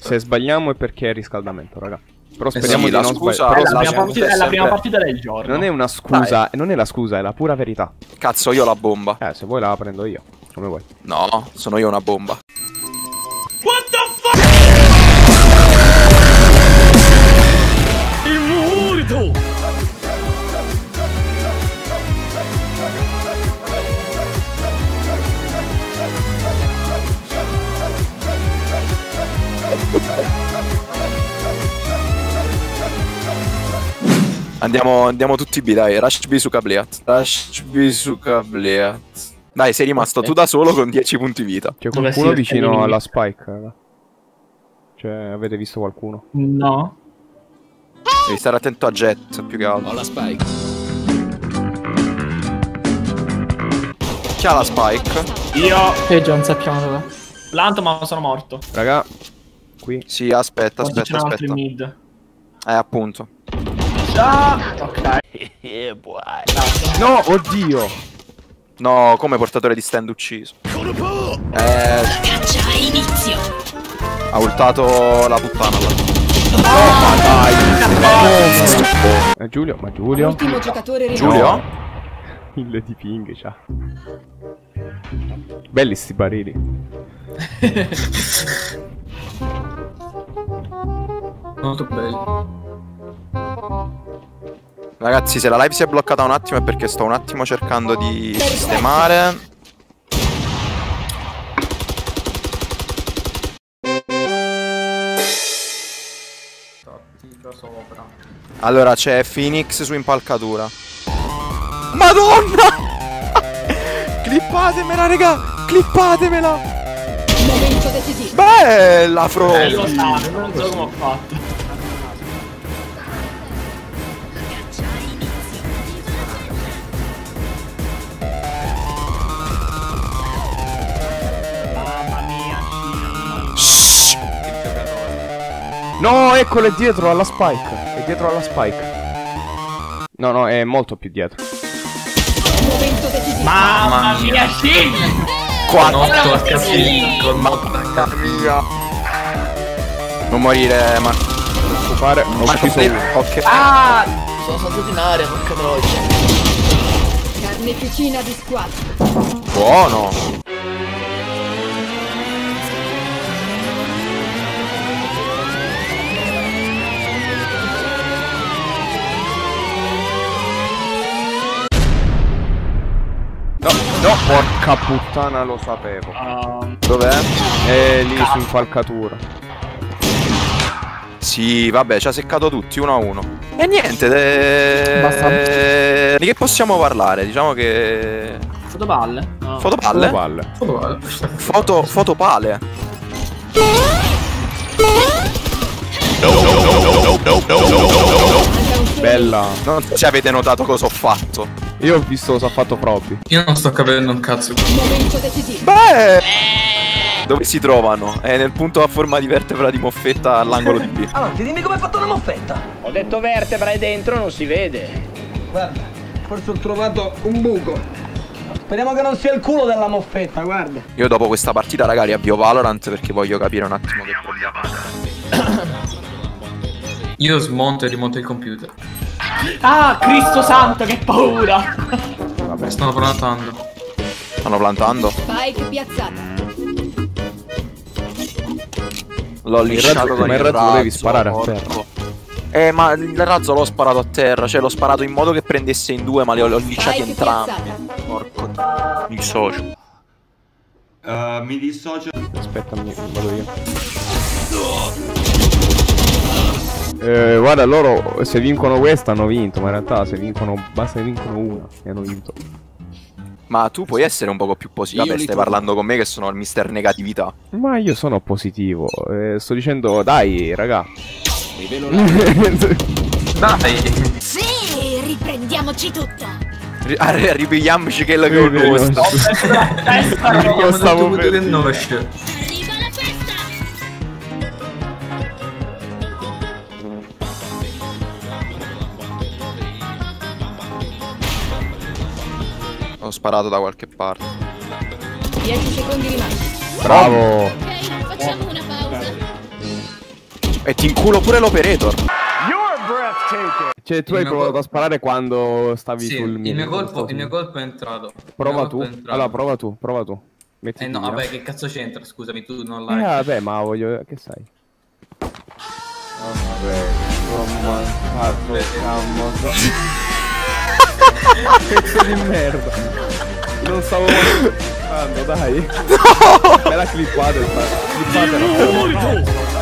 Se sbagliamo è perché è riscaldamento, raga. Però Eh speriamo sì, di la non scusa- sbagliare. eh, Però la La partita, è è la prima partita del giorno. non è una scusa, non è la scusa, è la pura verità. Cazzo, io ho la bomba. Eh, se vuoi la prendo io. Come vuoi. No, sono io una bomba. Andiamo, andiamo tutti B, dai. Rush B su Cableat. Rush B su Cableat. Dai, sei rimasto tu da solo con 10 punti vita. C'è qualcuno vicino alla spike, raga. Cioè, avete visto qualcuno? No. Devi stare attento a Jet più che altro. Ho la spike. Chi ha la spike? Io Peggio, non sappiamo dove. planto ma sono morto. Raga, qui. Sì, aspetta, Forse aspetta, aspetta. mid. Eh, appunto. Ah, ok. No, oddio! No, come portatore di stand ucciso. Eh, Caccia inizio. ha ultato la puttana là. Eh, Giulio, ma Giulio? Ultimo giocatore. Giulio? Il di ping c'ha. Belli sti barili. Molto bello. Ragazzi, se la live si è bloccata un attimo è perché sto un attimo cercando di sistemare. Allora, c'è Phoenix su impalcatura. Madonna! Clippatemela, raga! Clippatemela! Momento decisivo. Bella, Eh, Fro! lo sa, non so come ho fatto. No, eccolo, è dietro alla spike. È dietro alla spike. No, no, è molto più dietro. Mamma mia, Shin! Quanto? Otto HP con Mamma mia! Non morire, ma... Fare, ho ucciso uno. Ok. Ah! Sono saltato in aria, porca troia. Carneficina di squadra. Buono! No, porca puttana, lo sapevo. Um, Dov'è? È lì su impalcatura. Sì, vabbè, ci ha seccato tutti uno a uno. E niente, de... Basta. di che possiamo parlare? Diciamo che... fotopalle? No. Fotopalle? Palle. Foto... Fotopale. Bella. Non so se avete notato cosa ho fatto. Io ho visto cosa ha fatto Probby. Io non sto capendo un cazzo. Beh! Dove si trovano? È nel punto a forma di vertebra di moffetta all'angolo di B. Avanti, dimmi come hai fatto una moffetta. Ho detto vertebra e dentro non si vede. Guarda, forse ho trovato un buco. Speriamo che non sia il culo della moffetta, guarda. Io dopo questa partita, raga, riavvio Valorant perché voglio capire un attimo che problema. Io smonto e rimonto il computer. Ah, Cristo santo, che paura! Stanno plantando. Stanno plantando? Spike piazzata. L'ho lisciato razzo, con il razzo lo devi razzo, sparare a porco. terra. Eh, ma il razzo l'ho sparato a terra, cioè l'ho sparato in modo che prendesse in due, ma li ho, li ho lisciati entrambi. piazzata. Porco il socio. Uh, mi dissocio. Aspetta, mi vado io. Eh, guarda, loro se vincono questa hanno vinto, ma in realtà se vincono, basta che vincono una e hanno vinto. Ma tu puoi essere un poco più positivo. Io Vabbè, stai parlando con me che sono il mister negatività. Ma io sono positivo, eh, sto dicendo, dai, raga. La Dai! Sì, riprendiamoci tutta. Ri- ah, ri- ripigliamoci che ho Sì, vero. nostro. Abbiamo stavo per Ho sparato da qualche parte. 10 secondi rimasti. Bravo. Ok, facciamo una pausa. E ti inculo pure l'operator. Cioè, tu Il hai mio provato a sparare quando stavi Sì, sul il mio, colpo, il mio colpo è entrato. Prova mio tu. entrato. Allora, prova tu, prova tu. Mettiti Eh no, via. vabbè, che cazzo c'entra? Scusami, tu non Eh, l'hai. vabbè, ma voglio... che sai? Vabbè, sono mancato, camo. Pezzo di merda. Non stavo pensando, dai. No! Me la clippate, sta- clippatela.